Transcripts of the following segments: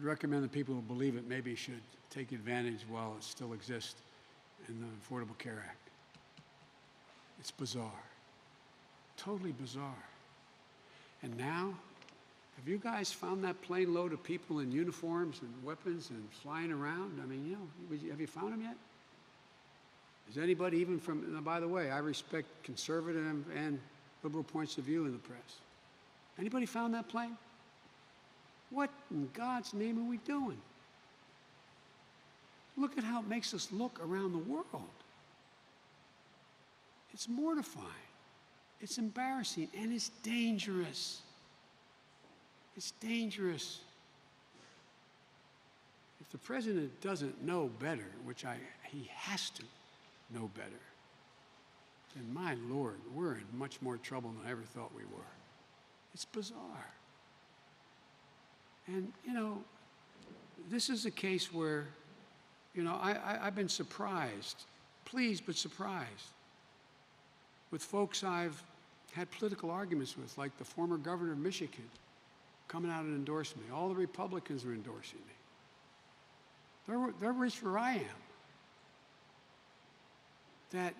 I'd recommend that people who believe it maybe should take advantage while it still exists in the Affordable Care Act. It's bizarre, totally bizarre. And now, have you guys found that plane load of people in uniforms and weapons and flying around? I mean, you know, have you found them yet? Is anybody even from, by the way, I respect conservative and liberal points of view in the press. Anybody found that plane? What in God's name are we doing? Look at how it makes us look around the world. It's mortifying, it's embarrassing, and it's dangerous. It's dangerous. If the president doesn't know better, which I, he has to know better, then my Lord, we're in much more trouble than I ever thought we were. It's bizarre. And, you know, this is a case where, you know, I, I, have been surprised, pleased but surprised, with folks I've had political arguments with, like the former governor of Michigan, coming out and endorsing me. All the Republicans are endorsing me. They're, they're rich where I am. That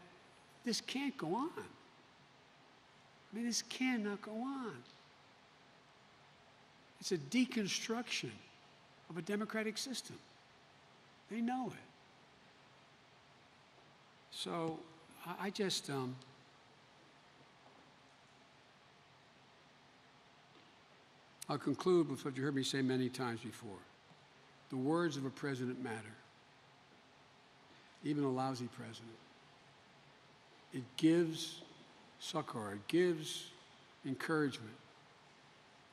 this can't go on. I mean, this cannot go on. It's a deconstruction of a democratic system. They know it. So I, just, um, I'll conclude with what you heard me say many times before. The words of a president matter, even a lousy president. It gives succor, it gives encouragement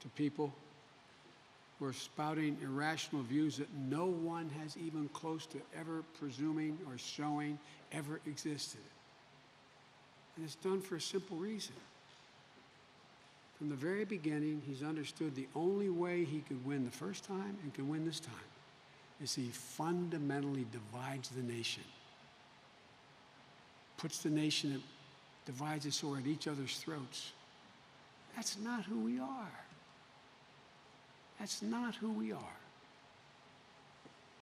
to people who are spouting irrational views that no one has even close to ever presuming or showing ever existed. And it's done for a simple reason. From the very beginning, he's understood the only way he could win the first time and can win this time is he fundamentally divides the nation, puts the nation, divides us so at each other's throats. That's not who we are. That's not who we are.